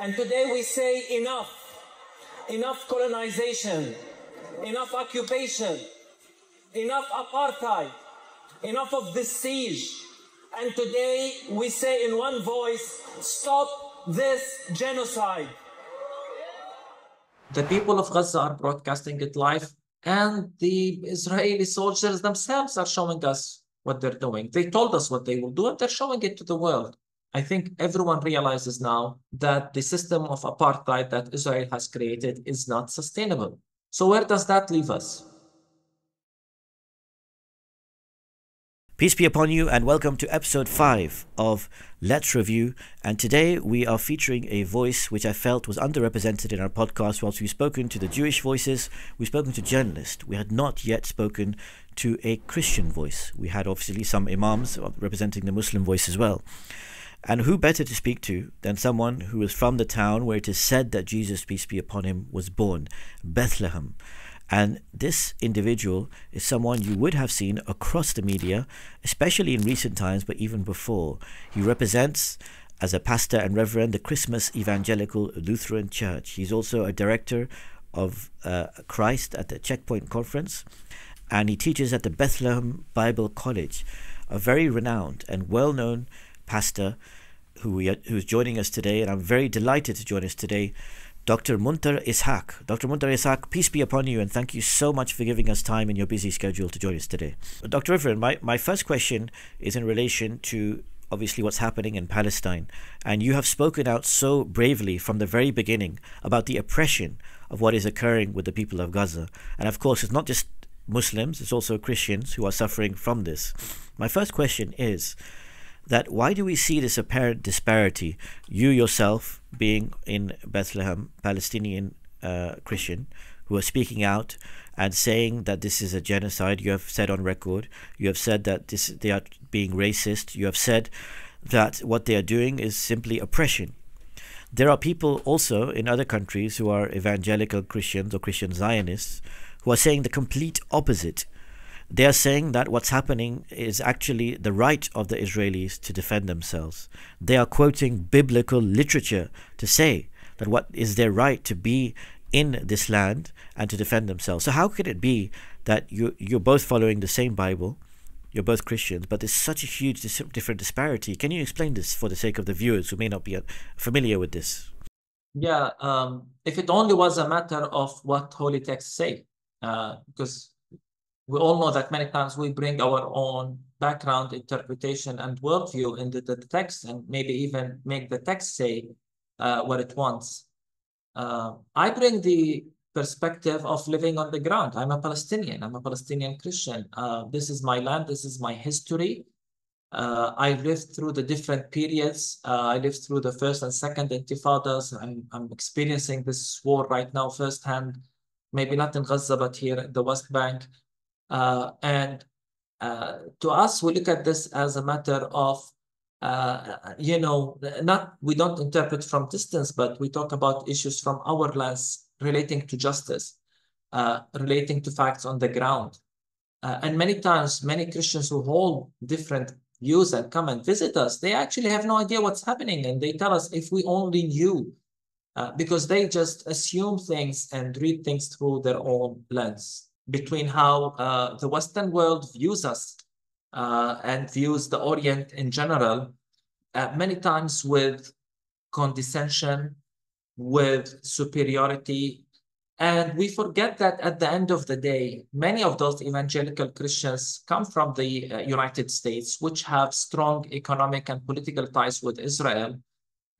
And today we say enough. Enough colonization. Enough occupation. Enough apartheid. Enough of this siege. And today we say in one voice, stop this genocide. The people of Gaza are broadcasting it live, and the Israeli soldiers themselves are showing us what they're doing. They told us what they will do, and they're showing it to the world. I think everyone realizes now that the system of apartheid that Israel has created is not sustainable. So, where does that leave us? Peace be upon you, and welcome to episode 5 of Let's Review. And today we are featuring a voice which I felt was underrepresented in our podcast. Whilst we've spoken to the Jewish voices, we've spoken to journalists. We had not yet spoken to a Christian voice. We had obviously some imams representing the Muslim voice as well. And who better to speak to than someone who is from the town where it is said that Jesus, peace be upon him, was born, Bethlehem. And this individual is someone you would have seen across the media, especially in recent times, but even before. He represents, as a pastor and reverend, the Christmas Evangelical Lutheran Church. He's also a director of uh, Christ at the Checkpoint Conference, and he teaches at the Bethlehem Bible College, a very renowned and well known pastor who we are, who's joining us today. And I'm very delighted to join us today Dr. Munther Ishaq. Dr. Munther Ishaq, peace be upon you, and thank you so much for giving us time in your busy schedule to join us today. Dr. Reverend, my, my first question is in relation to obviously what's happening in Palestine. And you have spoken out so bravely from the very beginning about the oppression of what is occurring with the people of Gaza. And of course, it's not just Muslims, it's also Christians who are suffering from this. My first question is that why do we see this apparent disparity? You yourself, being in Bethlehem, Palestinian uh, Christian, who are speaking out and saying that this is a genocide. You have said on record. You have said that this they are being racist. You have said that what they are doing is simply oppression. There are people also in other countries who are evangelical Christians or Christian Zionists who are saying the complete opposite they are saying that what's happening is actually the right of the Israelis to defend themselves. They are quoting biblical literature to say that what is their right to be in this land and to defend themselves. So how could it be that you you're both following the same Bible, you're both Christians, but there's such a huge dis- different disparity? Can you explain this for the sake of the viewers who may not be uh, familiar with this? Yeah, um, if it only was a matter of what holy texts say, uh, because we all know that many times we bring our own background interpretation and worldview into the text and maybe even make the text say uh, what it wants. Uh, I bring the perspective of living on the ground. I'm a Palestinian. I'm a Palestinian Christian. Uh, this is my land. This is my history. Uh, I lived through the different periods. Uh, I lived through the first and second intifadas. I'm, I'm experiencing this war right now firsthand, maybe not in Gaza, but here in the West Bank. Uh, and uh, to us, we look at this as a matter of, uh, you know, not we don't interpret from distance, but we talk about issues from our lens relating to justice, uh, relating to facts on the ground. Uh, and many times, many Christians who hold different views and come and visit us, they actually have no idea what's happening. And they tell us if we only knew, uh, because they just assume things and read things through their own lens between how uh, the Western world views us uh, and views the Orient in general, uh, many times with condescension, with superiority. And we forget that at the end of the day, many of those evangelical Christians come from the uh, United States, which have strong economic and political ties with Israel.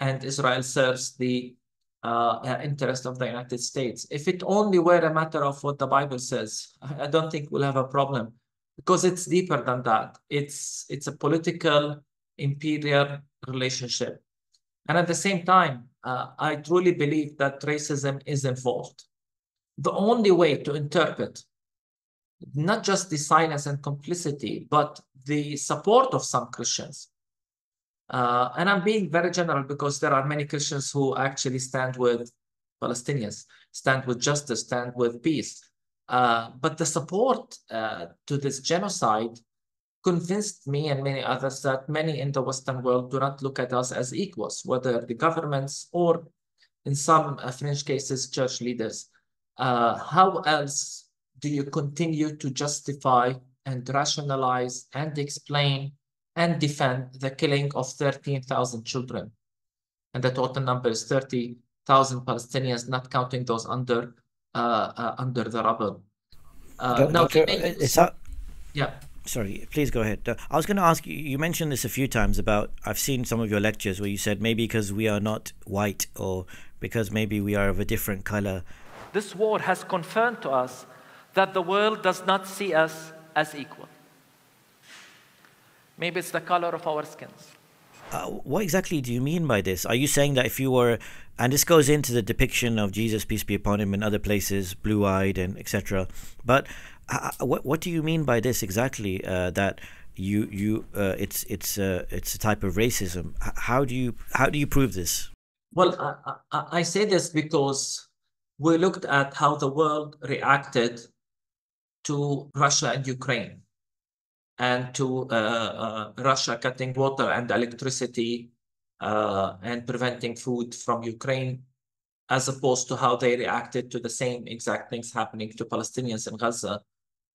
And Israel serves the uh, interest of the United States. If it only were a matter of what the Bible says, I don't think we'll have a problem because it's deeper than that. It's it's a political imperial relationship, and at the same time, uh, I truly believe that racism is involved. The only way to interpret not just the silence and complicity, but the support of some Christians uh, and I'm being very general because there are many Christians who actually stand with Palestinians, stand with justice, stand with peace. Uh, but the support uh, to this genocide convinced me and many others that many in the Western world do not look at us as equals, whether the governments or in some French cases, church leaders. Uh, how else do you continue to justify and rationalize and explain and defend the killing of 13,000 children? And the total number is 30,000 Palestinians, not counting those under uh, uh, under the rubble. Uh, now, Doctor, it's that, yeah. Sorry, please go ahead. I was going to ask you. You mentioned this a few times about. I've seen some of your lectures where you said maybe because we are not white or because maybe we are of a different color. This war has confirmed to us that the world does not see us as equal. Maybe it's the color of our skins. Uh, what exactly do you mean by this? Are you saying that if you were, and this goes into the depiction of Jesus, peace be upon him, in other places, blue-eyed and etc. But uh, uh, what what do you mean by this exactly? Uh, that you you uh, it's it's uh, it's a type of racism. How do you how do you prove this? Well, I, I, I say this because we looked at how the world reacted to Russia and Ukraine and to uh, uh, Russia cutting water and electricity uh, and preventing food from Ukraine, as opposed to how they reacted to the same exact things happening to Palestinians in Gaza.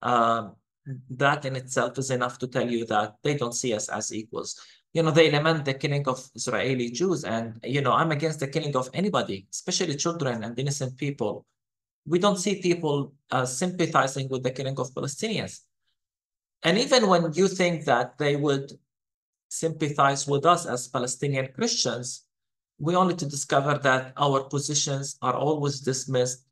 Um, that in itself is enough to tell you that they don't see us as equals. You know, they lament the killing of Israeli Jews, and you know, I'm against the killing of anybody, especially children and innocent people. We don't see people uh, sympathizing with the killing of Palestinians. And even when you think that they would sympathize with us as Palestinian Christians, we only to discover that our positions are always dismissed.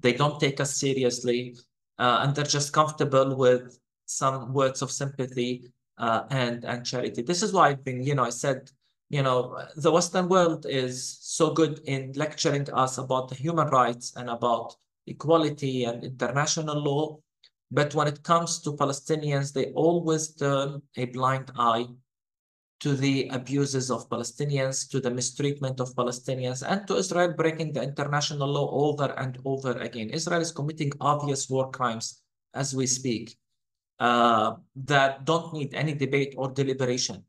They don't take us seriously, uh, and they're just comfortable with some words of sympathy uh, and and charity. This is why I've been, you know, I said, you know, the Western world is so good in lecturing us about the human rights and about equality and international law, but when it comes to Palestinians, they always turn a blind eye to the abuses of Palestinians, to the mistreatment of Palestinians, and to Israel breaking the international law over and over again. Israel is committing obvious war crimes as we speak uh, that don't need any debate or deliberation.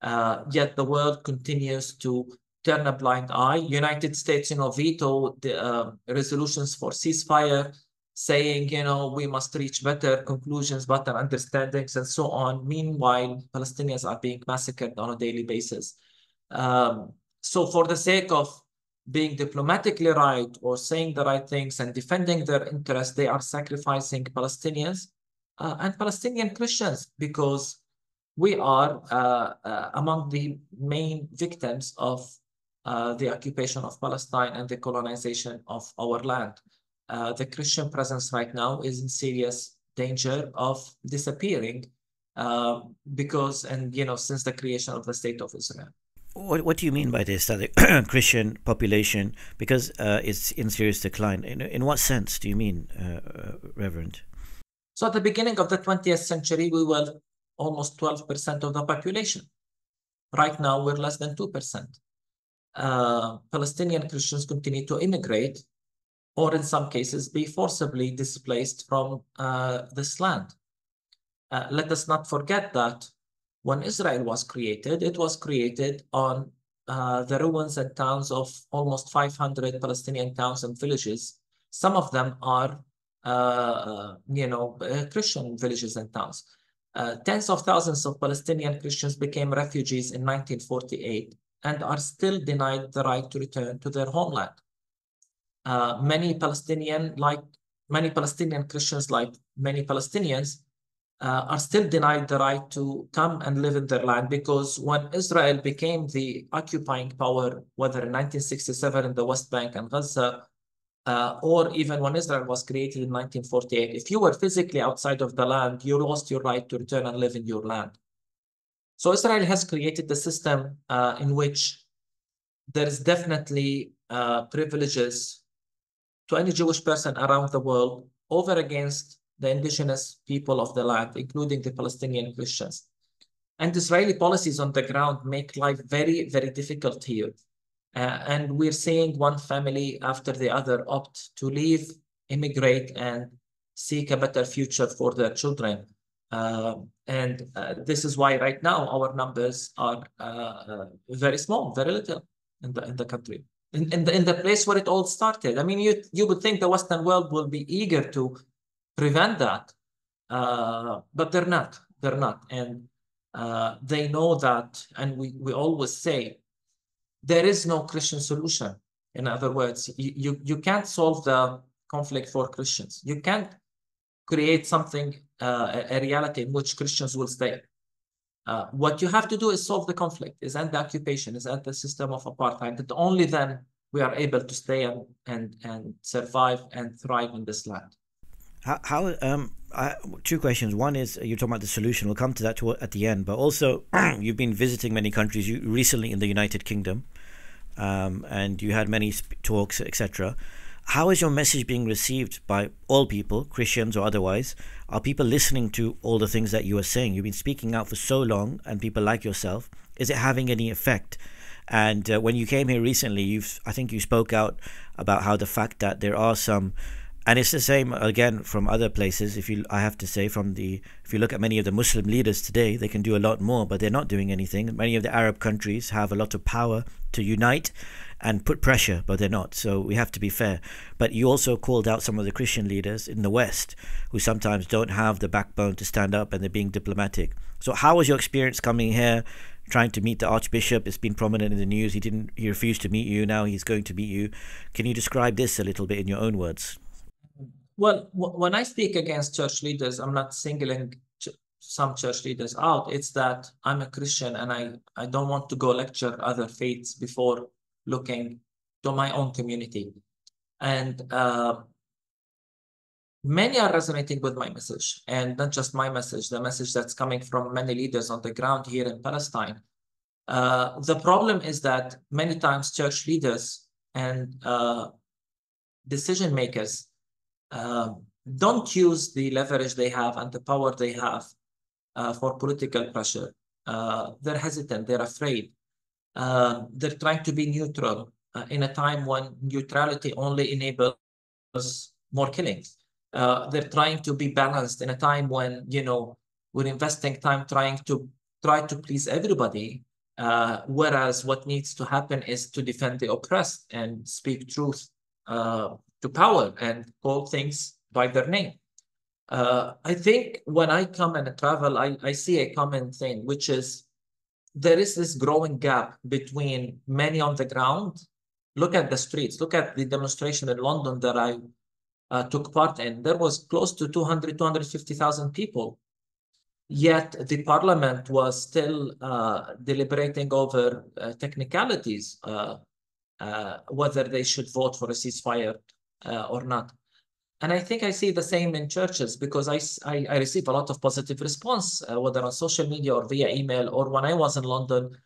Uh, yet the world continues to turn a blind eye. United States, you know, veto the uh, resolutions for ceasefire saying, you know, we must reach better conclusions, better understandings, and so on. Meanwhile, Palestinians are being massacred on a daily basis. Um, so for the sake of being diplomatically right or saying the right things and defending their interests, they are sacrificing Palestinians uh, and Palestinian Christians because we are uh, uh, among the main victims of uh, the occupation of Palestine and the colonization of our land uh, the Christian presence right now is in serious danger of disappearing uh, because, and you know, since the creation of the state of Israel. What, what do you mean by this, that the Christian population, because uh, it's in serious decline? In, in what sense do you mean, uh, Reverend? So at the beginning of the 20th century, we were almost 12% of the population. Right now, we're less than 2%. Uh, Palestinian Christians continue to immigrate or in some cases be forcibly displaced from uh, this land. Uh, let us not forget that when Israel was created, it was created on uh, the ruins and towns of almost 500 Palestinian towns and villages. Some of them are, uh, uh, you know, uh, Christian villages and towns. tens of thousands of Palestinian Christians became refugees in 1948 and are still denied the right to return to their homeland uh, many Palestinian, like many Palestinian Christians, like many Palestinians, uh, are still denied the right to come and live in their land because when Israel became the occupying power, whether in 1967 in the West Bank and Gaza, uh, or even when Israel was created in 1948, if you were physically outside of the land, you lost your right to return and live in your land. So Israel has created the system uh, in which there is definitely uh, privileges to any Jewish person around the world over against the indigenous people of the land, including the Palestinian Christians. And Israeli policies on the ground make life very, very difficult here. Uh, and we're seeing one family after the other opt to leave, immigrate, and seek a better future for their children. Uh, and uh, this is why right now our numbers are uh, uh, very small, very little in the in the country. In, in, the, in the place where it all started. I mean, you, you would think the Western world will be eager to prevent that, uh, but they're not. They're not. And uh, they know that, and we, we always say, there is no Christian solution. In other words, you, you, you can't solve the conflict for Christians. You can't create something, uh, a, a reality in which Christians will stay. Uh, what you have to do is solve the conflict, is end the occupation, is end the system of apartheid. That only then we are able to stay and and, and survive and thrive in this land. How, how um I, two questions. One is you're talking about the solution. We'll come to that to, at the end. But also, you've been visiting many countries. You recently in the United Kingdom, um, and you had many talks, etc. How is your message being received by all people, Christians or otherwise? Are people listening to all the things that you are saying? You've been speaking out for so long, and people like yourself. Is it having any effect? And uh, when you came here recently, you've I think you spoke out about how the fact that there are some and it's the same again from other places if you i have to say from the if you look at many of the muslim leaders today they can do a lot more but they're not doing anything many of the arab countries have a lot of power to unite and put pressure but they're not. So we have to be fair. But you also called out some of the christian leaders in the west who sometimes don't have the backbone to stand up and they're being diplomatic. So how was your experience coming here trying to meet the archbishop? It's been prominent in the news. He didn't he refused to meet you. Now he's going to meet you. Can you describe this a little bit in your own words? Well, when I speak against church leaders, I'm not singling some church leaders out. It's that I'm a Christian and I, I don't want to go lecture other faiths before looking to my own community. And uh, many are resonating with my message, and not just my message, the message that's coming from many leaders on the ground here in Palestine. Uh, the problem is that many times church leaders and uh, decision makers um, don't use the leverage they have and the power they have uh, for political pressure. Uh, they're hesitant, they're afraid. Uh, they're trying to be neutral uh, in a time when neutrality only enables more killings. Uh, they're trying to be balanced in a time when, you know, we're investing time trying to try to please everybody, uh, whereas what needs to happen is to defend the oppressed and speak truth to power and call things by their name. Uh, I think when I come and travel, I, I see a common thing, which is there is this growing gap between many on the ground. Look at the streets. Look at the demonstration in London that I uh, took part in. There was close to 200, 250,000 people. Yet the parliament was still uh, deliberating over uh, technicalities, uh, uh, whether they should vote for a ceasefire uh, or not. And I think I see the same in churches because I, I, I receive a lot of positive response, uh, whether on social media or via email or when I was in London.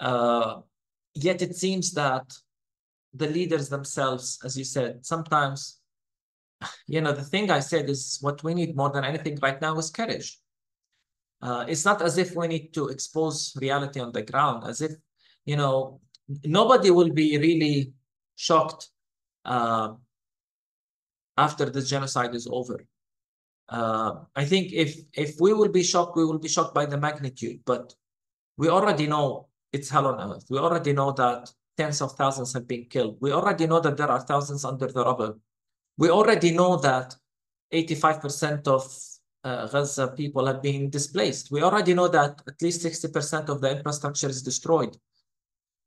Uh, yet it seems that the leaders themselves, as you said, sometimes, you know, the thing I said is what we need more than anything right now is courage. Uh, it's not as if we need to expose reality on the ground, as if, you know, nobody will be really shocked uh, after the genocide is over. Uh, I think if if we will be shocked, we will be shocked by the magnitude. But we already know it's hell on earth. We already know that tens of thousands have been killed. We already know that there are thousands under the rubble. We already know that 85% of uh, Gaza people have been displaced. We already know that at least 60% of the infrastructure is destroyed.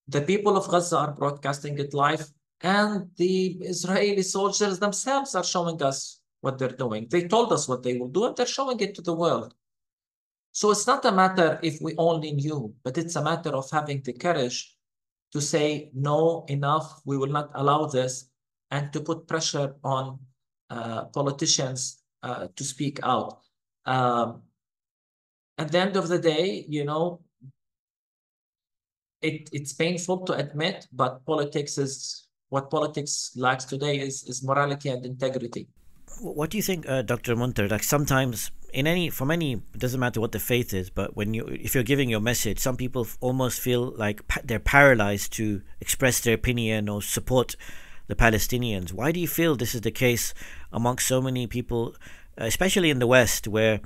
The people of Gaza are broadcasting it live and the Israeli soldiers themselves are showing us what they're doing. They told us what they will do, and they're showing it to the world. So it's not a matter if we only knew, but it's a matter of having the courage to say, no, enough, we will not allow this, and to put pressure on uh, politicians uh, to speak out. Um, at the end of the day, you know, it, it's painful to admit, but politics is what politics lacks today is, is morality and integrity. What do you think, uh, Dr. Munther? Like sometimes in any, from any, it doesn't matter what the faith is, but when you, if you're giving your message, some people almost feel like they're paralyzed to express their opinion or support the Palestinians. Why do you feel this is the case amongst so many people, especially in the West, where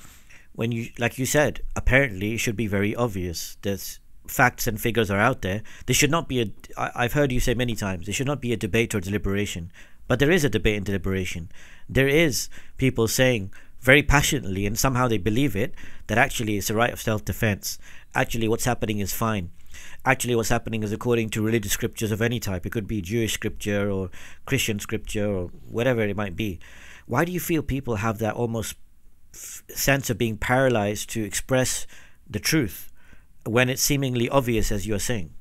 when you, like you said, apparently it should be very obvious. There's facts and figures are out there. There should not be a. I, I've heard you say many times there should not be a debate or deliberation, but there is a debate and deliberation. There is people saying very passionately, and somehow they believe it, that actually it's a right of self-defense. Actually, what's happening is fine. Actually, what's happening is according to religious scriptures of any type. It could be Jewish scripture or Christian scripture or whatever it might be. Why do you feel people have that almost sense of being paralyzed to express the truth when it's seemingly obvious, as you're saying?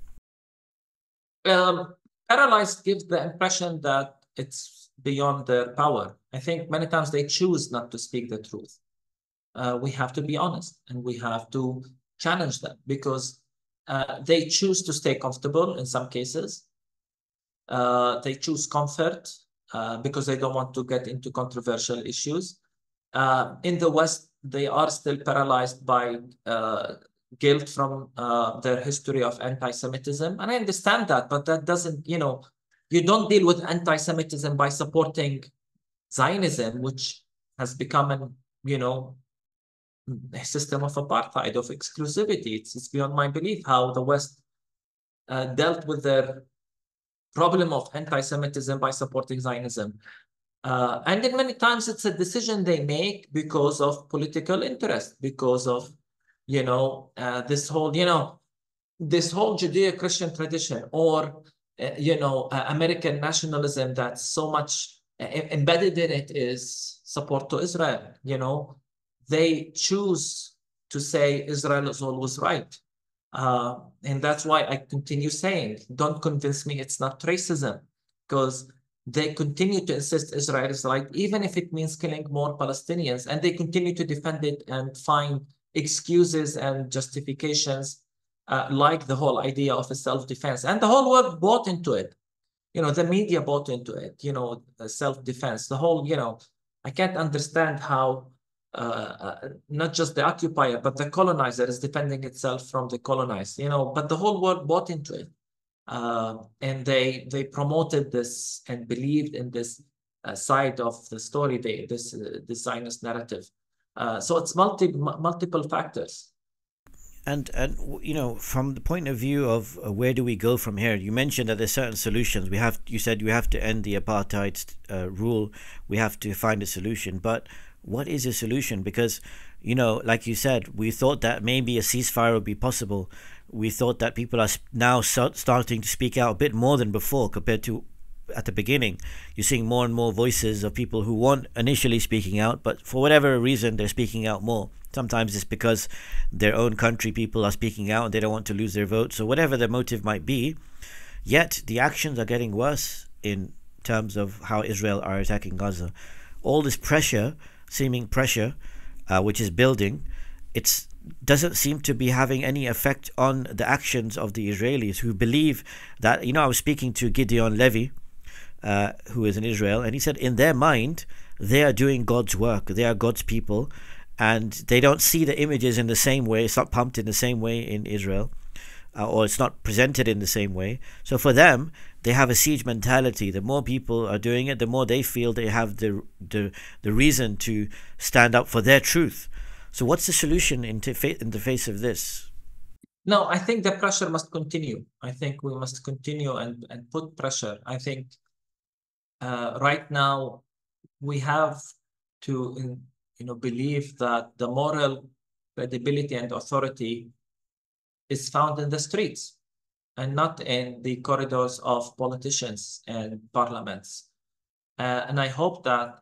Um, paralyzed gives the impression that it's beyond their power. I think many times they choose not to speak the truth. Uh, we have to be honest and we have to challenge them because uh, they choose to stay comfortable in some cases. Uh, they choose comfort uh, because they don't want to get into controversial issues. Uh, in the West, they are still paralyzed by uh, guilt from their history of anti-Semitism. And I understand that, but that doesn't, you know, you don't deal with anti-Semitism by supporting Zionism, which has become an, you know, a system of apartheid, of exclusivity. It's, it's beyond my belief how the West uh, dealt with their problem of anti-Semitism by supporting Zionism. Uh, and then many times it's a decision they make because of political interest, because of, you know, uh, this whole, you know, this whole Judeo-Christian tradition or, uh, you know, uh, American nationalism that's so much uh, embedded in it is support to Israel, you know, they choose to say Israel is always right. Uh, and that's why I continue saying, don't convince me it's not racism, because they continue to insist Israel is right, even if it means killing more Palestinians, and they continue to defend it and find excuses and justifications, uh, like the whole idea of a self-defense. And the whole world bought into it. You know, the media bought into it, you know, self-defense, the whole, you know, I can't understand how uh, uh, not just the occupier, but the colonizer is defending itself from the colonized, you know, but the whole world bought into it. Uh, and they they promoted this and believed in this uh, side of the story, they, this, uh, this Zionist narrative. Uh, so it's multi, multiple factors. And and you know, from the point of view of uh, where do we go from here? You mentioned that there's certain solutions. We have you said we have to end the apartheid uh, rule. We have to find a solution. But what is a solution? Because you know, like you said, we thought that maybe a ceasefire would be possible. We thought that people are now starting to speak out a bit more than before compared to at the beginning. You're seeing more and more voices of people who weren't initially speaking out, but for whatever reason, they're speaking out more. Sometimes it's because their own country people are speaking out and they don't want to lose their vote. So, whatever their motive might be, yet the actions are getting worse in terms of how Israel are attacking Gaza. All this pressure, seeming pressure, uh, which is building, it doesn't seem to be having any effect on the actions of the Israelis who believe that. You know, I was speaking to Gideon Levy, uh, who is in Israel, and he said in their mind they are doing God's work, they are God's people, and they don't see the images in the same way. It's not pumped in the same way in Israel, uh, or it's not presented in the same way. So for them, they have a siege mentality. The more people are doing it, the more they feel they have the the the reason to stand up for their truth. So what's the solution in, in the face of this? No, I think the pressure must continue. I think we must continue and, and put pressure. I think uh, right now we have to in, you know, believe that the moral credibility and authority is found in the streets and not in the corridors of politicians and parliaments. Uh, and I hope that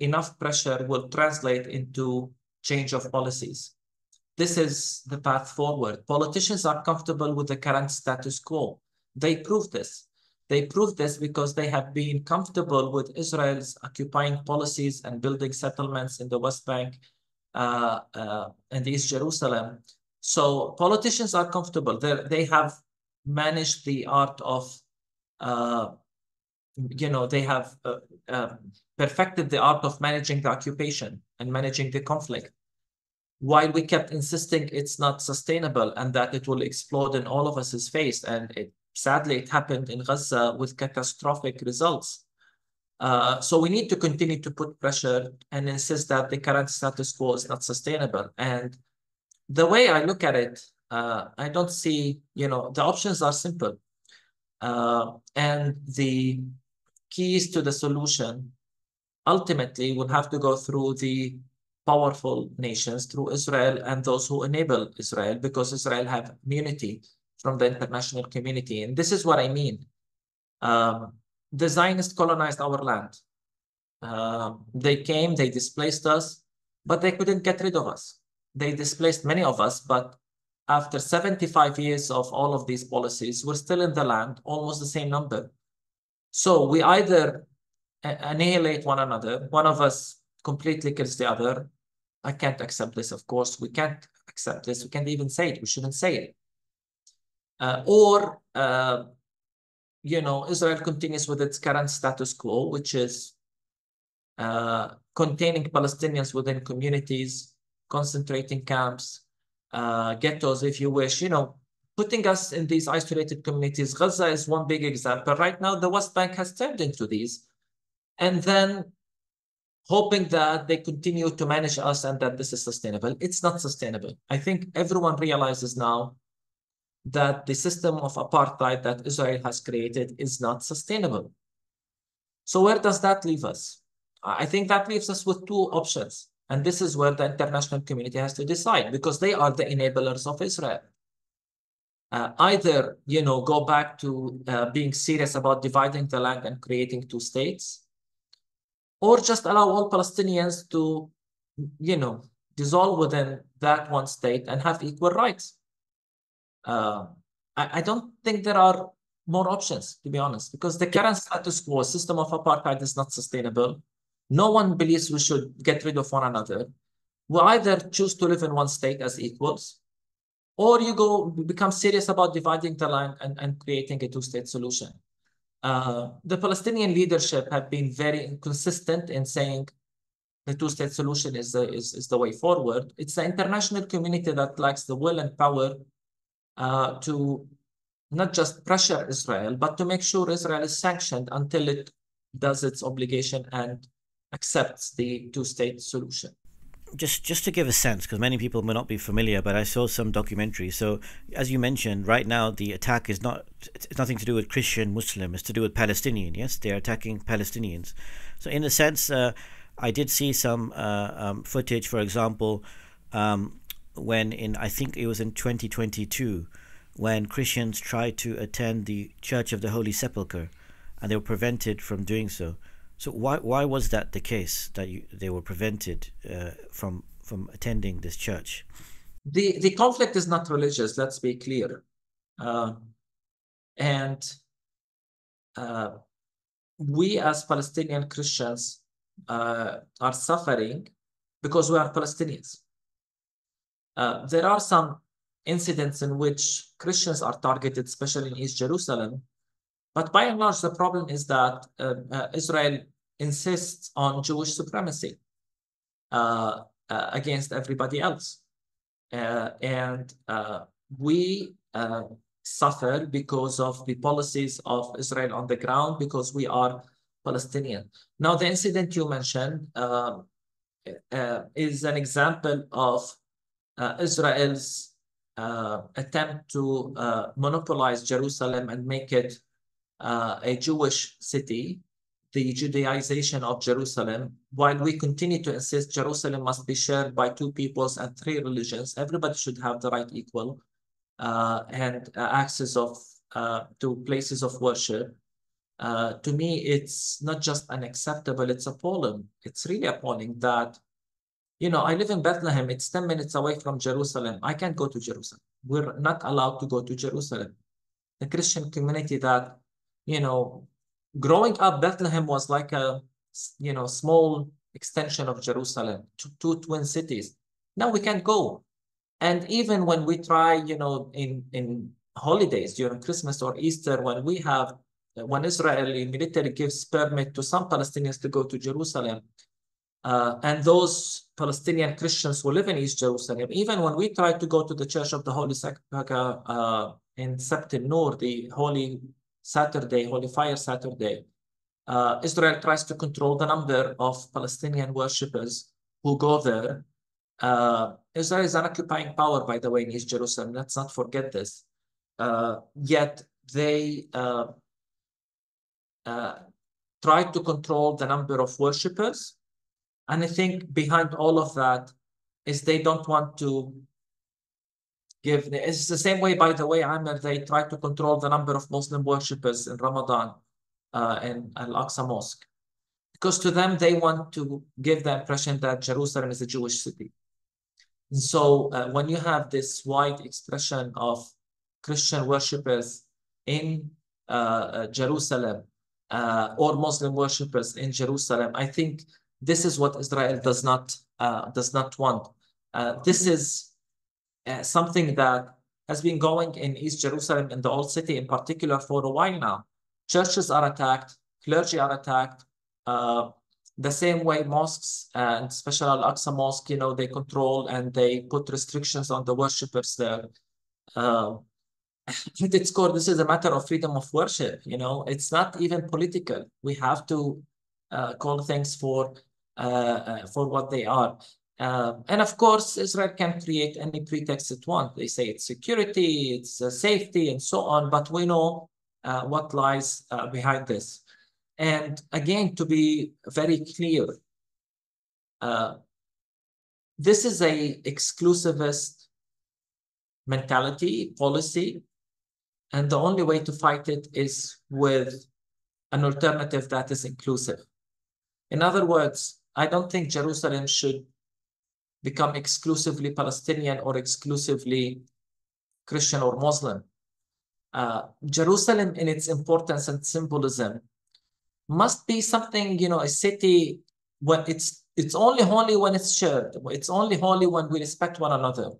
enough pressure will translate into change of policies. This is the path forward. Politicians are comfortable with the current status quo. They prove this. They prove this because they have been comfortable with Israel's occupying policies and building settlements in the West Bank uh, uh, and East Jerusalem. So politicians are comfortable. they they have managed the art of, uh, you know, they have uh, uh, perfected the art of managing the occupation and managing the conflict. While we kept insisting it's not sustainable and that it will explode in all of us' face, and it sadly it happened in Gaza with catastrophic results. Uh, so we need to continue to put pressure and insist that the current status quo is not sustainable. And the way I look at it, uh, I don't see, you know, the options are simple. Uh, and the keys to the solution ultimately will have to go through the powerful nations, through Israel and those who enable Israel, because Israel have immunity from the international community. And this is what I mean. Um, the Zionists colonized our land. Uh, they came, they displaced us, but they couldn't get rid of us. They displaced many of us, but after 75 years of all of these policies, we're still in the land, almost the same number. So we either annihilate one another, one of us completely kills the other. I can't accept this, of course. We can't accept this. We can't even say it. We shouldn't say it. Uh, or, uh, you know, Israel continues with its current status quo, which is uh, containing Palestinians within communities, concentrating camps, uh, ghettos, if you wish, you know, putting us in these isolated communities. Gaza is one big example. Right now, the West Bank has turned into these. And then hoping that they continue to manage us and that this is sustainable. It's not sustainable. I think everyone realizes now that the system of apartheid that Israel has created is not sustainable. So where does that leave us? I think that leaves us with two options. And this is where the international community has to decide because they are the enablers of Israel. Uh, either, you know, go back to uh, being serious about dividing the land and creating two states, or just allow all Palestinians to, you know, dissolve within that one state and have equal rights. Uh, I, I don't think there are more options, to be honest, because the current status quo system of apartheid is not sustainable. No one believes we should get rid of one another. We either choose to live in one state as equals, or you go become serious about dividing the land and, and creating a two-state solution. Uh, the Palestinian leadership have been very inconsistent in saying the two-state solution is the, is, is the way forward. It's the international community that lacks the will and power uh, to not just pressure Israel, but to make sure Israel is sanctioned until it does its obligation and accepts the two-state solution. Just, just to give a sense, because many people may not be familiar, but I saw some documentaries. So, as you mentioned, right now the attack is not it's nothing to do with Christian Muslim. It's to do with Palestinian. Yes, they are attacking Palestinians. So, in a sense, uh, I did see some uh, um, footage, for example, um, when in I think it was in 2022, when Christians tried to attend the Church of the Holy Sepulchre, and they were prevented from doing so. So why why was that the case that you, they were prevented uh, from from attending this church? The the conflict is not religious. Let's be clear, uh, and uh, we as Palestinian Christians uh, are suffering because we are Palestinians. Uh, there are some incidents in which Christians are targeted, especially in East Jerusalem, but by and large, the problem is that uh, uh, Israel insists on Jewish supremacy uh, uh against everybody else. Uh, and uh, we suffer because of the policies of Israel on the ground because we are Palestinian. Now, the incident you mentioned is an example of Israel's attempt to monopolize Jerusalem and make it uh, a Jewish city, the Judaization of Jerusalem, while we continue to insist Jerusalem must be shared by two peoples and three religions, everybody should have the right equal uh, and uh, access of uh, to places of worship. Uh, to me, it's not just unacceptable, it's appalling. It's really appalling that, you know, I live in Bethlehem, it's 10 minutes away from Jerusalem. I can't go to Jerusalem. We're not allowed to go to Jerusalem. The Christian community that you know, growing up, Bethlehem was like a, you know, small extension of Jerusalem, two, two twin cities. Now we can't go. And even when we try, you know, in, in holidays during Christmas or Easter, when we have, when Israeli military gives permit to some Palestinians to go to Jerusalem, uh, and those Palestinian Christians who live in East Jerusalem, even when we try to go to the Church of the Holy Sepulchre uh, in Sabt Nur, the Holy Saturday, Holy Fire Saturday, uh, Israel tries to control the number of Palestinian worshippers who go there. Uh, Israel is an occupying power, by the way, in East Jerusalem. Let's not forget this. Uh, yet they uh, try to control the number of worshippers. And I think behind all of that is they don't want to give. It's the same way, by the way, Amir, they try to control the number of Muslim worshippers in Ramadan uh, in Al-Aqsa Mosque. Because to them, they want to give the impression that Jerusalem is a Jewish city. And so uh, when you have this wide expression of Christian worshippers in uh, uh Jerusalem uh, or Muslim worshippers in Jerusalem, I think this is what Israel does not uh, does not want. this is something that has been going in East Jerusalem in the Old City in particular for a while now. Churches are attacked, clergy are attacked, uh, the same way mosques and special Al-Aqsa Mosque, you know, they control and they put restrictions on the worshippers there. Uh, at its core, this is a matter of freedom of worship, you know, it's not even political. We have to uh, call things for uh, uh for what they are. Uh, and of course, Israel can create any pretext it wants. They say it's security, it's uh, safety, and so on. But we know what lies behind this. And again, to be very clear, uh, this is a exclusivist mentality, policy, and the only way to fight it is with an alternative that is inclusive. In other words, I don't think Jerusalem should become exclusively Palestinian or exclusively Christian or Muslim. Uh, Jerusalem, in its importance and symbolism, must be something, you know, a city when it's it's only holy when it's shared. It's only holy when we respect one another.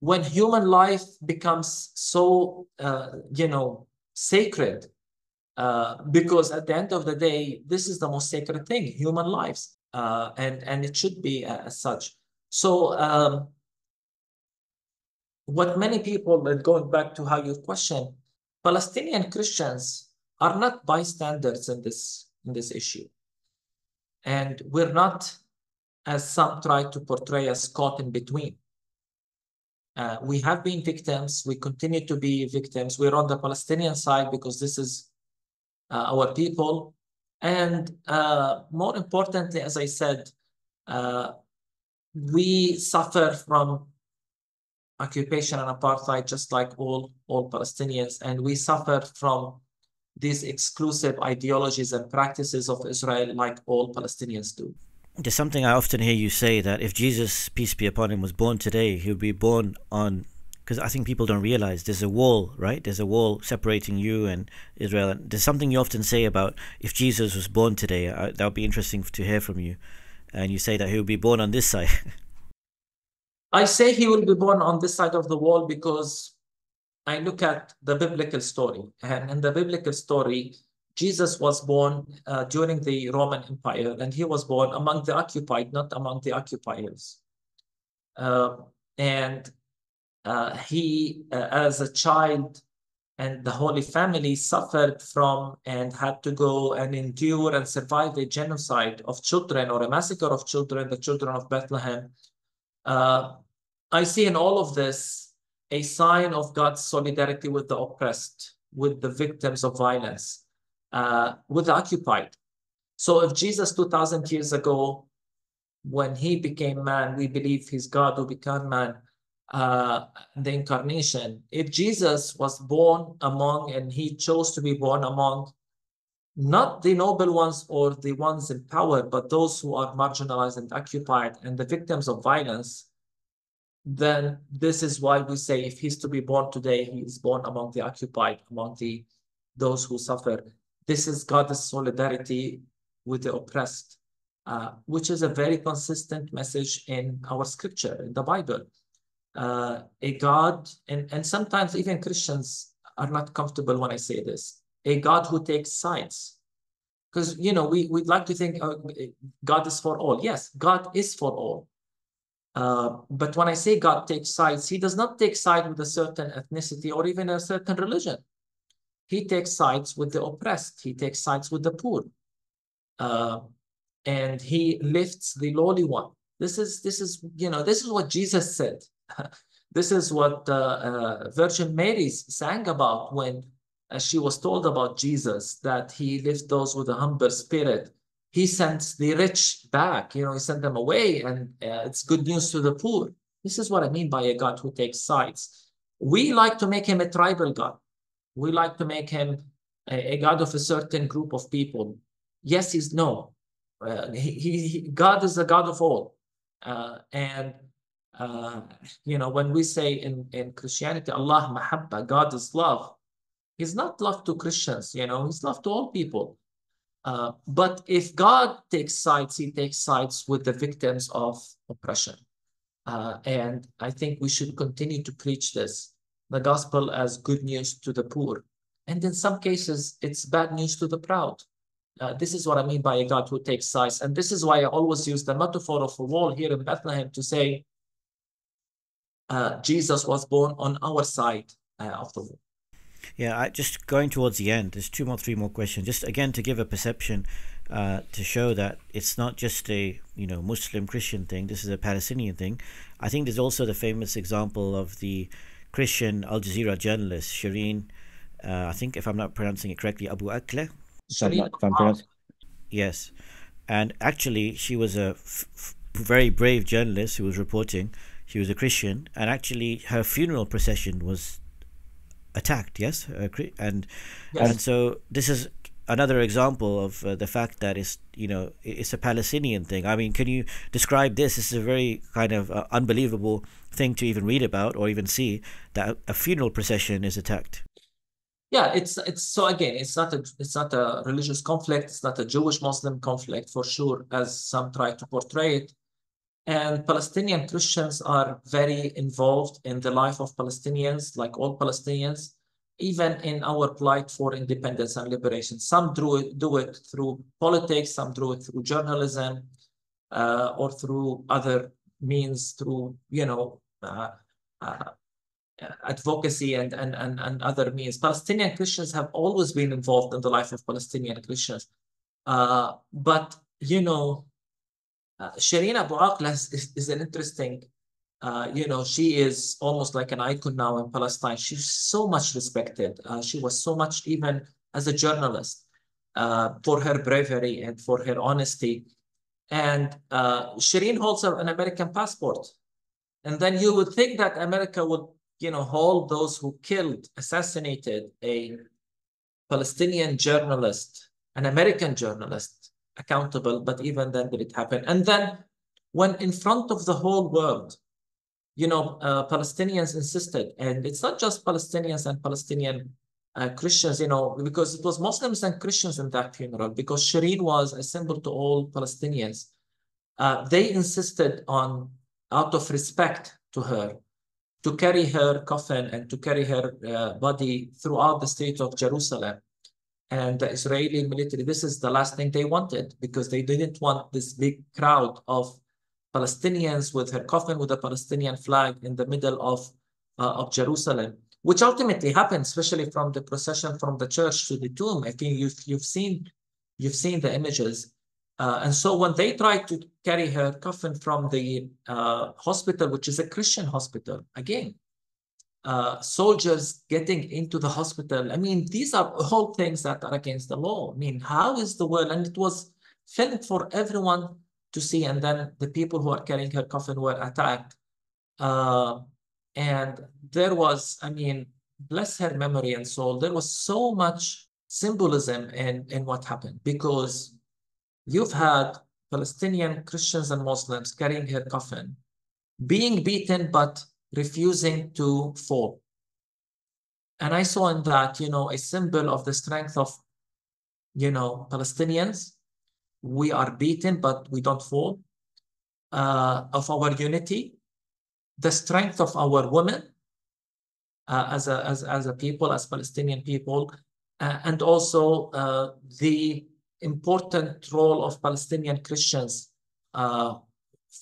When human life becomes so, uh, you know, sacred, uh, because at the end of the day, this is the most sacred thing, human lives, uh, and and it should be as such. So, um, what many people, going back to how you question, Palestinian Christians are not bystanders in this in this issue. And we're not, as some try to portray us, caught in between. Uh, we have been victims. We continue to be victims. We're on the Palestinian side because this is uh, our people. And uh, more importantly, as I said, uh, we suffer from occupation and apartheid just like all, all Palestinians. And we suffer from these exclusive ideologies and practices of Israel like all Palestinians do. There's something I often hear you say that if Jesus, peace be upon him, was born today, he would be born on because I think people don't realize there's a wall, right? There's a wall separating you and Israel. And there's something you often say about if Jesus was born today. I, that would be interesting to hear from you. And you say that he would be born on this side. I say he will be born on this side of the wall because I look at the biblical story, and in the biblical story, Jesus was born uh, during the Roman Empire, and he was born among the occupied, not among the occupiers. Uh, and uh, he, uh, as a child, and the Holy Family suffered from and had to go and endure and survive a genocide of children or a massacre of children, the children of Bethlehem. Uh, I see in all of this a sign of God's solidarity with the oppressed, with the victims of violence, uh, with the occupied. So if Jesus 2000 years ago, when he became man, we believe he's God who became man, uh, the incarnation. If Jesus was born among and he chose to be born among not the noble ones or the ones in power, but those who are marginalized and occupied and the victims of violence, then this is why we say if he's to be born today, he is born among the occupied, among the those who suffer. This is God's solidarity with the oppressed, uh, which is a very consistent message in our scripture, in the Bible. Uh, a God, and, and sometimes even Christians are not comfortable when I say this, a God who takes sides. Because, you know, we, we'd like to think oh, God is for all. Yes, God is for all. Uh, but when I say God takes sides, he does not take side with a certain ethnicity or even a certain religion. He takes sides with the oppressed. He takes sides with the poor. Uh, and he lifts the lowly one. This is this is you know this is what Jesus said. this is what uh, uh, Virgin Mary sang about when uh, she was told about Jesus that he lifts those with a humble spirit. He sends the rich back. You know, he sent them away, and it's good news to the poor. This is what I mean by a God who takes sides. We like to make him a tribal God. We like to make him a, a God of a certain group of people. Yes, he's no. Uh, he, he, God is the God of all. Uh, and, uh, you know, when we say in, in Christianity, Allah mahabba, God is love, he's not love to Christians, you know, he's love to all people. Uh, but if God takes sides, he takes sides with the victims of oppression. Uh, and I think we should continue to preach this, the gospel as good news to the poor. And in some cases, it's bad news to the proud. Uh, this is what I mean by a God who takes sides. And this is why I always use the metaphor of a wall here in Bethlehem to say uh, Jesus was born on our side uh, of the wall. Yeah, I, just going towards the end, there's two more, three more questions. Just again to give a perception uh, to show that it's not just a you know Muslim Christian thing. This is a Palestinian thing. I think there's also the famous example of the Christian Al Jazeera journalist Shireen. Uh, I think if I'm not pronouncing it correctly, Abu Akleh. Yes, and actually she was a very brave journalist who was reporting. She was a Christian, and actually her funeral procession was attacked. Yes, and yes. and so this is another example of uh, the fact that it's you know it's a Palestinian thing. I mean, can you describe this? This is a very kind of uh, unbelievable thing to even read about or even see that a funeral procession is attacked. Yeah, it's it's so again, it's not a it's not a religious conflict. It's not a Jewish Muslim conflict for sure, as some try to portray it. And Palestinian Christians are very involved in the life of Palestinians, like all Palestinians even in our plight for independence and liberation. Some do it, do it through politics, some do it through journalism, uh, or through other means, through, you know, uh, uh, advocacy and, and, and, and other means. Palestinian Christians have always been involved in the life of Palestinian Christians. Uh, but, you know, uh, Shireen Abu Akleh is, is an interesting uh, you know, she is almost like an icon now in Palestine. She's so much respected. Uh, she was so much even as a journalist uh, for her bravery and for her honesty. And uh, Shireen holds an American passport. And then you would think that America would, you know, hold those who killed, assassinated a Palestinian journalist, an American journalist accountable, but even then did it happen? And then when in front of the whole world, you know, uh, Palestinians insisted, and it's not just Palestinians and Palestinian uh, Christians, you know, because it was Muslims and Christians in that funeral, because Shireen was a symbol to all Palestinians. Uh, they insisted on, out of respect to her, to carry her coffin and to carry her uh, body throughout the state of Jerusalem. And the Israeli military, this is the last thing they wanted because they didn't want this big crowd of Palestinians with her coffin with a Palestinian flag in the middle of, uh, of Jerusalem, which ultimately happened, especially from the procession from the church to the tomb. I think you've, you've, seen, you've seen the images. Uh, and so when they tried to carry her coffin from the uh, hospital, which is a Christian hospital, again, uh, soldiers getting into the hospital. I mean, these are all things that are against the law. I mean, how is the world? And it was filmed for everyone to see. And then the people who are carrying her coffin were attacked. Uh, and there was, I mean, bless her memory and soul, there was so much symbolism in, in what happened because you've had Palestinian Christians and Muslims carrying her coffin, being beaten but refusing to fall. And I saw in that, you know, a symbol of the strength of, you know, Palestinians we are beaten, but we don't fall, uh, of our unity, the strength of our women uh, as, a, as, as a people, as Palestinian people, uh, and also uh, the important role of Palestinian Christians uh,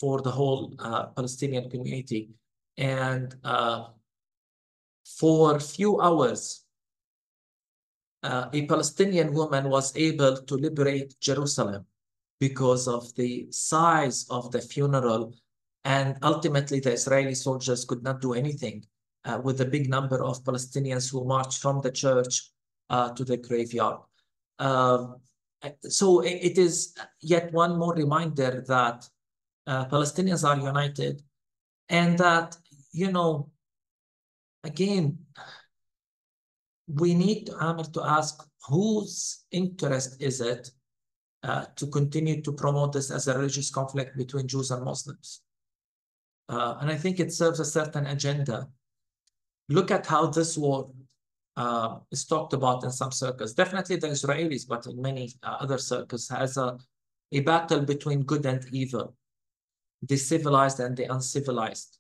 for the whole uh, Palestinian community. And for a few hours, uh, a Palestinian woman was able to liberate Jerusalem because of the size of the funeral. And ultimately, the Israeli soldiers could not do anything uh, with the big number of Palestinians who marched from the church uh, to the graveyard. Um, so it, it is yet one more reminder that uh, Palestinians are united and that, you know, again, we need to, Amir, to ask whose interest is it uh, to continue to promote this as a religious conflict between Jews and Muslims? Uh, and I think it serves a certain agenda. Look at how this war uh, is talked about in some circles. Definitely the Israelis, but in many uh, other circles, has a, a battle between good and evil, the civilized and the uncivilized.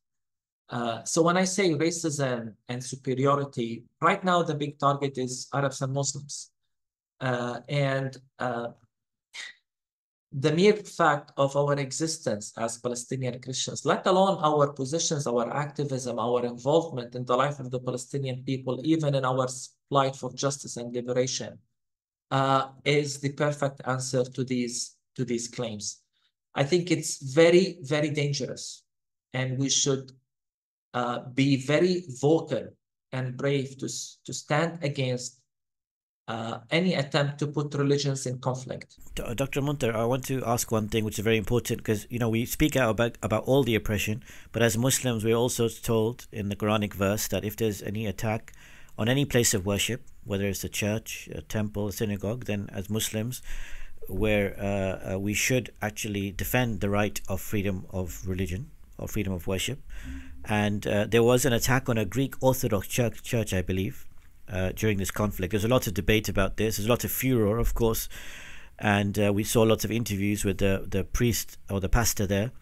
Uh, so when I say racism and superiority, right now the big target is Arabs and Muslims. Uh, and uh, the mere fact of our existence as Palestinian Christians, let alone our positions, our activism, our involvement in the life of the Palestinian people, even in our fight for justice and liberation, uh, is the perfect answer to these to these claims. I think it's very, very dangerous, and we should uh, be very vocal and brave to, to stand against uh, any attempt to put religions in conflict. Dr. Munther, I want to ask one thing which is very important because you know we speak out about, about all the oppression, but as Muslims we're also told in the Quranic verse that if there's any attack on any place of worship, whether it's a church, a temple, a synagogue, then as Muslims, where uh, uh, we should actually defend the right of freedom of religion or freedom of worship. And uh, there was an attack on a Greek Orthodox church, church I believe, uh, during this conflict. There's a lot of debate about this. There's a lot of furor, of course, and uh, we saw lots of interviews with the the priest or the pastor there.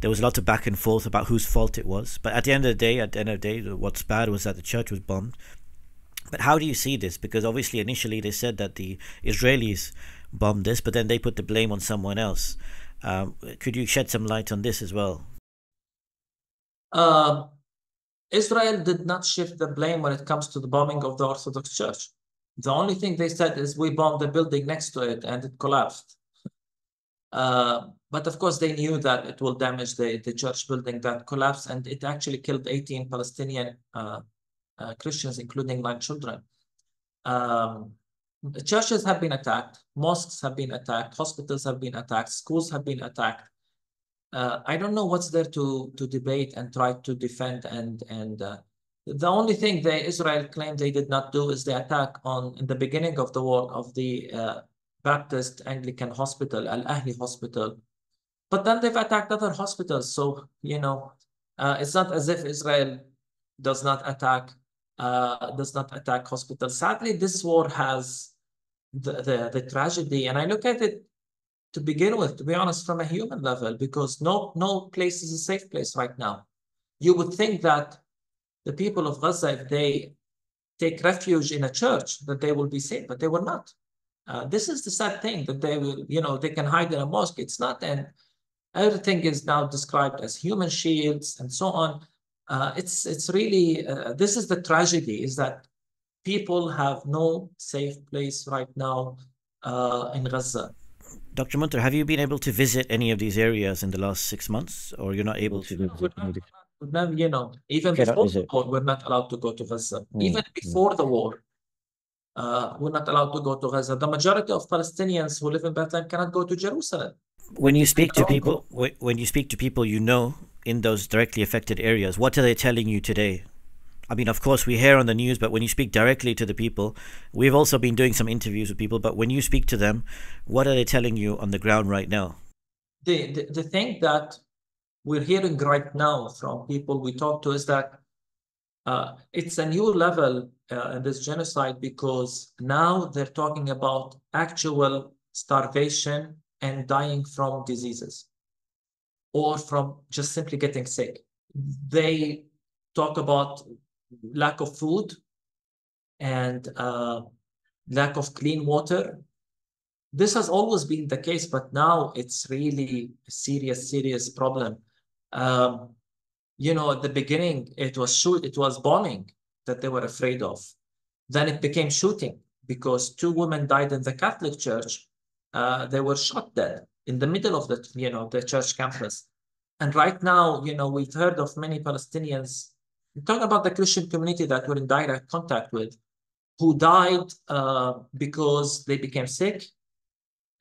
There was a lot of back and forth about whose fault it was. But at the end of the day, at the end of the day, what's bad was that the church was bombed. But how do you see this? Because obviously, initially they said that the Israelis bombed this, but then they put the blame on someone else. Um, could you shed some light on this as well? Uh, Israel did not shift the blame when it comes to the bombing of the Orthodox Church. The only thing they said is we bombed the building next to it and it collapsed. Uh, but of course, they knew that it will damage the, the church building that collapsed, and it actually killed 18 Palestinian uh, uh, Christians, including nine children. Um, churches have been attacked, mosques have been attacked, hospitals have been attacked, schools have been attacked uh, I don't know what's there to to debate and try to defend and and uh, the only thing the Israel claimed they did not do is the attack on in the beginning of the war of the uh, Baptist Anglican Hospital, Al Ahli Hospital, but then they've attacked other hospitals. So you know, uh, it's not as if Israel does not attack uh, does not attack hospitals. Sadly, this war has the, the the tragedy, and I look at it to begin with, to be honest, from a human level, because no, no place is a safe place right now. You would think that the people of Gaza, if they take refuge in a church, that they will be safe, but they will not. Uh, this is the sad thing that they will, you know, they can hide in a mosque. It's not, and everything is now described as human shields and so on. Uh, it's it's really uh, this is the tragedy is that people have no safe place right now uh, in Gaza. Dr. Munther, have you been able to visit any of these areas in the last six months, or you're not able to visit any of these? You know, even before the war, we're not allowed to go to Gaza. Mm. Even before the war, uh, we're not allowed to go to Gaza. The majority of Palestinians who live in Bethlehem cannot go to Jerusalem. When you speak to people, when you speak to people you know in those directly affected areas, what are they telling you today? I mean, of course, we hear on the news, but when you speak directly to the people, we've also been doing some interviews with people. But when you speak to them, what are they telling you on the ground right now? The the, the thing that we're hearing right now from people we talk to is that uh, it's a new level uh, in this genocide because now they're talking about actual starvation and dying from diseases or from just simply getting sick. They talk about lack of food and uh, lack of clean water. This has always been the case, but now it's really a serious, serious problem. Um, you know, at the beginning, it was shoot, it was bombing that they were afraid of. Then it became shooting because two women died in the Catholic Church. Uh, they were shot dead. in the middle of the, you know, the church campus. And right now, you know, we've heard of many Palestinians, talking about the Christian community that we're in direct contact with, who died uh, because they became sick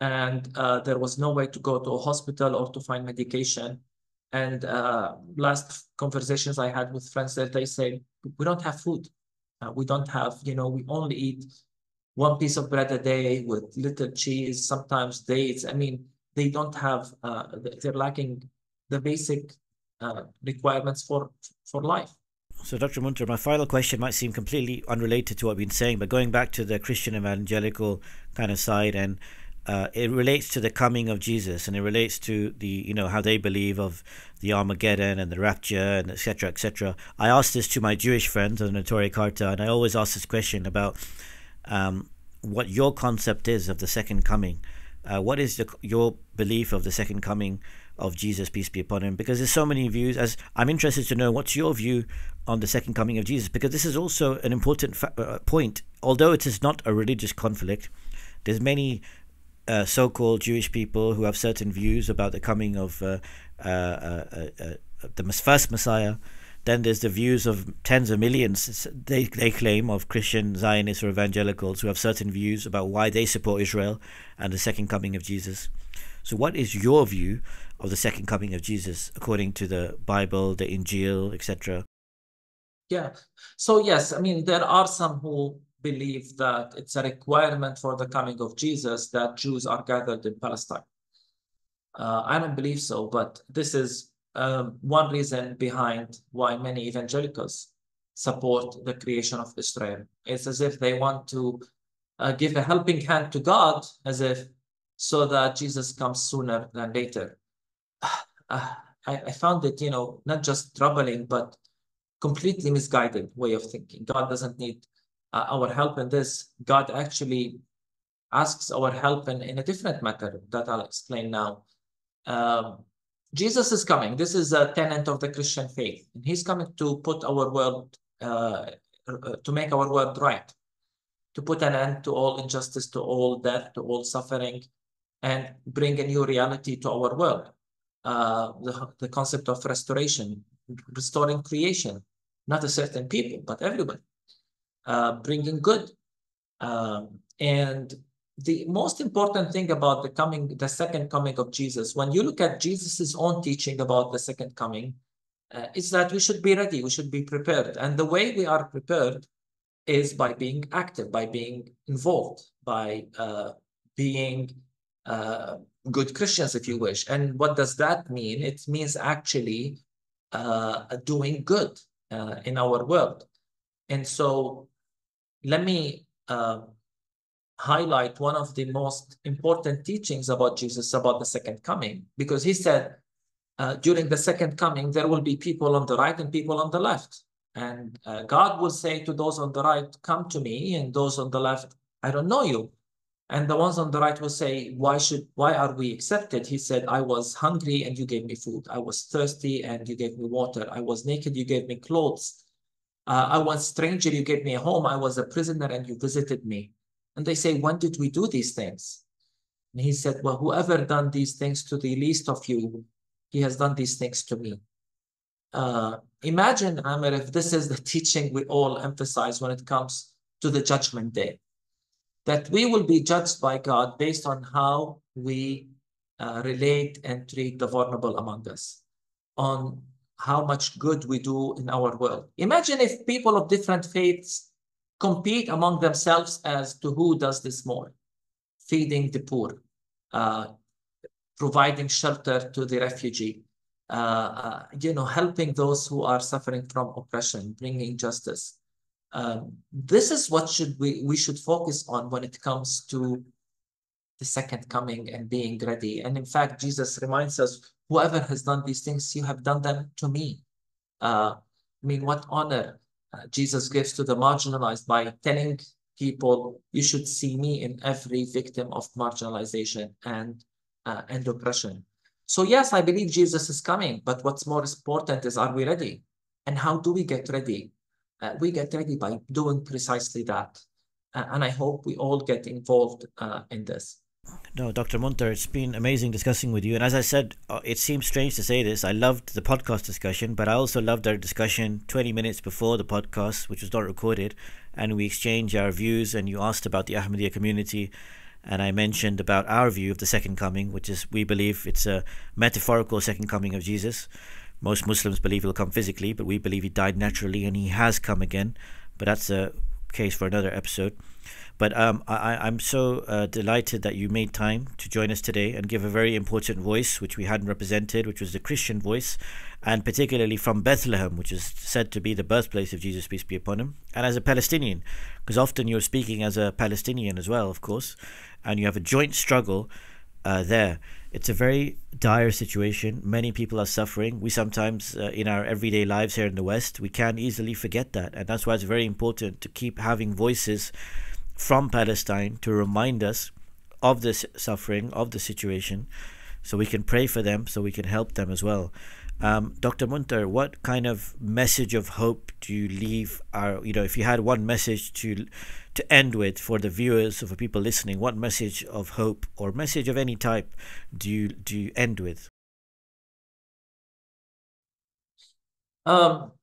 and uh, there was no way to go to a hospital or to find medication. And uh, last conversations I had with friends that they say, we don't have food. Uh, we don't have, you know, we only eat one piece of bread a day with little cheese, sometimes dates. I mean, they don't have, uh, they're lacking the basic uh, requirements for, for life. So, Dr. Munther, my final question might seem completely unrelated to what we've been saying, but going back to the Christian evangelical kind of side, and uh, it relates to the coming of Jesus, and it relates to the you know how they believe of the Armageddon and the rapture, and etc. etc. I asked this to my Jewish friends on Neturei Karta, and I always ask this question about um, what your concept is of the second coming. Uh, what is the, your belief of the second coming of Jesus, peace be upon him? Because there's so many views. As I'm interested to know, what's your view on the second coming of Jesus? Because this is also an important fa- uh, point. Although it is not a religious conflict, there's many uh, so-called Jewish people who have certain views about the coming of uh, uh, uh, the first Messiah. Then there's the views of tens of millions they they claim of Christian Zionists or evangelicals who have certain views about why they support Israel and the second coming of Jesus. So, what is your view of the second coming of Jesus according to the Bible, the Injil, etc.? Yeah. So yes, I mean there are some who believe that it's a requirement for the coming of Jesus that Jews are gathered in Palestine. Uh, I don't believe so, but this is um, one reason behind why many evangelicals support the creation of Israel. It's as if they want to uh, give a helping hand to God, as if so that Jesus comes sooner than later. Uh, I, I found it, you know, not just troubling, but completely misguided way of thinking. God doesn't need uh, our help in this. God actually asks our help in, in a different matter that I'll explain now. Um, Jesus is coming. This is a tenet of the Christian faith. And he's coming to put our world, uh, uh, to make our world right, to put an end to all injustice, to all death, to all suffering, and bring a new reality to our world. Uh, the, the concept of restoration, restoring creation, not a certain people, but everybody, uh, bringing good. Um, and the most important thing about the coming, the second coming of Jesus, when you look at Jesus's own teaching about the second coming, uh, is that we should be ready, we should be prepared. And the way we are prepared is by being active, by being involved, by uh, being uh, good Christians, if you wish. And what does that mean? It means actually uh, doing good uh, in our world. And so let me uh, highlight one of the most important teachings about Jesus about the second coming, because he said, uh, during the second coming, there will be people on the right and people on the left. And uh, God will say to those on the right, Come to me, and those on the left, I don't know you. And the ones on the right will say, Why should why are we accepted? He said, I was hungry and you gave me food. I was thirsty and you gave me water. I was naked, you gave me clothes. Uh, I was stranger, you gave me a home. I was a prisoner and you visited me. And they say, When did we do these things? And he said, Well, whoever done these things to the least of you, he has done these things to me. Uh, imagine, Amir, if this is the teaching we all emphasize when it comes to the judgment day, that we will be judged by God based on how we uh, relate and treat the vulnerable among us, on how much good we do in our world. Imagine if people of different faiths compete among themselves as to who does this more, feeding the poor, uh, providing shelter to the refugee, uh, uh, you know, helping those who are suffering from oppression, bringing justice. Um, this is what should we we should focus on when it comes to the second coming and being ready. And in fact, Jesus reminds us, whoever has done these things, you have done them to me. Uh, I mean, what honor uh, Jesus gives to the marginalized by telling people, you should see me in every victim of marginalization and, uh, and oppression. So yes, I believe Jesus is coming, but what's more important is, are we ready? And how do we get ready? Uh, we get ready by doing precisely that. Uh, and I hope we all get involved uh, in this. No, Dr. Munther, it's been amazing discussing with you. And as I said, uh, it seems strange to say this. I loved the podcast discussion, but I also loved our discussion 20 minutes before the podcast, which was not recorded. And we exchanged our views, and you asked about the Ahmadiyya community. And I mentioned about our view of the second coming, which is we believe it's a metaphorical second coming of Jesus. Most Muslims believe he'll come physically, but we believe he died naturally and he has come again. But that's a case for another episode. But um, I, I'm so uh, delighted that you made time to join us today and give a very important voice, which we hadn't represented, which was the Christian voice, and particularly from Bethlehem, which is said to be the birthplace of Jesus, peace be upon him, and as a Palestinian, because often you're speaking as a Palestinian as well, of course, and you have a joint struggle uh, there. It's a very dire situation. Many people are suffering. We sometimes, uh, in our everyday lives here in the West, we can easily forget that. And that's why it's very important to keep having voices from Palestine to remind us of this suffering, of the situation, so we can pray for them, so we can help them as well. Um, Dr. Munther, what kind of message of hope do you leave our, you know, if you had one message to to end with for the viewers or for people listening, what message of hope or message of any type do you do you end with? Um,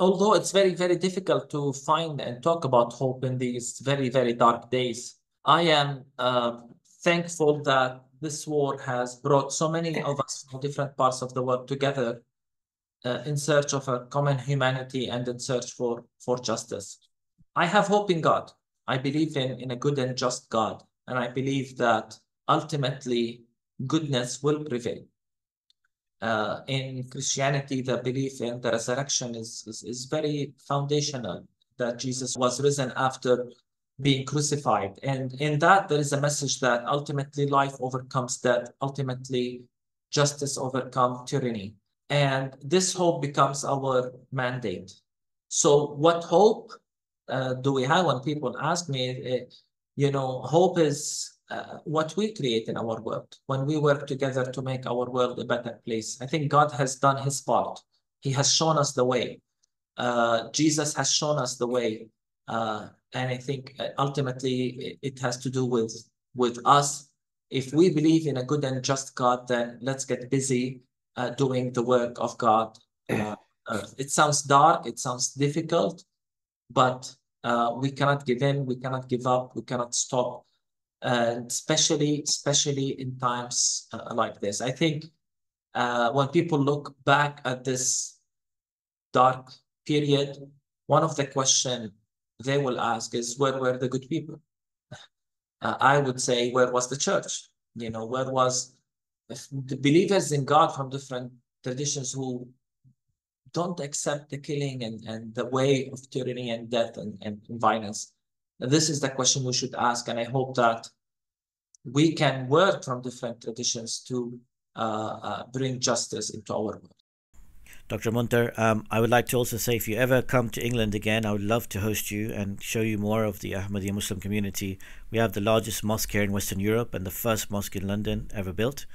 although it's very, very difficult to find and talk about hope in these very, very dark days, I am uh, thankful that this war has brought so many of us from different parts of the world together uh, in search of a common humanity and in search for, for justice. I have hope in God. I believe in, in a good and just God. And I believe that ultimately goodness will prevail uh, in Christianity, the belief in the resurrection is, is, is very foundational, that Jesus was risen after being crucified. And in that, there is a message that ultimately life overcomes death, ultimately justice overcomes tyranny. And this hope becomes our mandate. So, what hope uh, do we have when people ask me? Uh, you know, hope is uh, what we create in our world when we work together to make our world a better place. I think God has done his part. He has shown us the way. Uh, Jesus has shown us the way. Uh, and I think uh, ultimately it has to do with, with us. If we believe in a good and just God, then let's get busy uh, doing the work of God. Uh, it sounds dark, it sounds difficult, but we cannot give in, we cannot give up, we cannot stop and especially especially in times uh, like this. I think uh, when people look back at this dark period, one of the questions they will ask is, where were the good people? Uh, I would say, where was the church? You know, where was the believers in God from different traditions who don't accept the killing and, and the way of tyranny and death and, and violence? This is the question we should ask, and I hope that we can work from different traditions to uh, uh, bring justice into our world. Dr. Munther, um, I would like to also say if you ever come to England again, I would love to host you and show you more of the Ahmadiyya Muslim community. We have the largest mosque here in Western Europe and the first mosque in London ever built.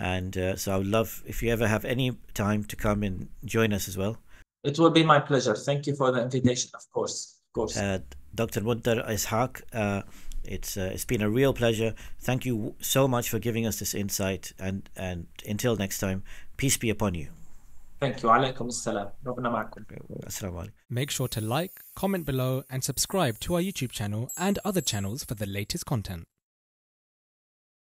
And uh, so I would love if you ever have any time to come and join us as well. It will be my pleasure. Thank you for the invitation, of course. Of course. Uh, Dr. Munther Ishaq, uh, it's uh, it's been a real pleasure. Thank you so much for giving us this insight, and and until next time, peace be upon you. Thank you. Alaikum assalam. Assalamu Make sure to like, comment below, and subscribe to our YouTube channel and other channels for the latest content.